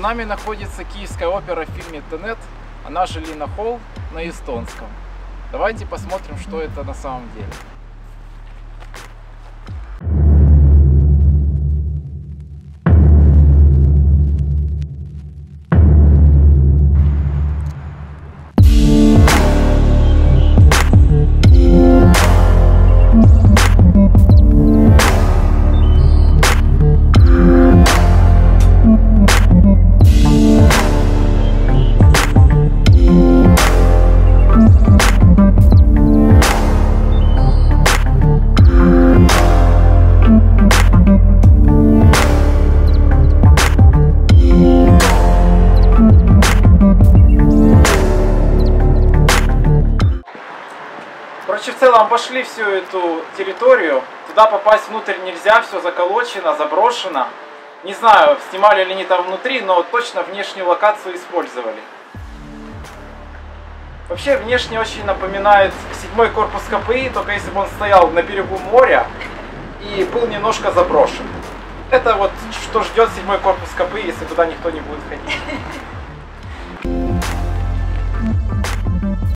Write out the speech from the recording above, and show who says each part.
Speaker 1: нами находится Киевская опера в фильме «Тенет», она же Лина Холл на эстонском. Давайте посмотрим, что это на самом деле. Короче, в целом обошли всю эту территорию. Туда попасть внутрь нельзя, все заколочено, заброшено. Не знаю, снимали ли они там внутри, но точно внешнюю локацию использовали. Вообще, внешне очень напоминает седьмой корпус КПИ, только если бы он стоял на берегу моря и был немножко заброшен. Это вот что ждет седьмой корпус КПИ, если туда никто не будет ходить.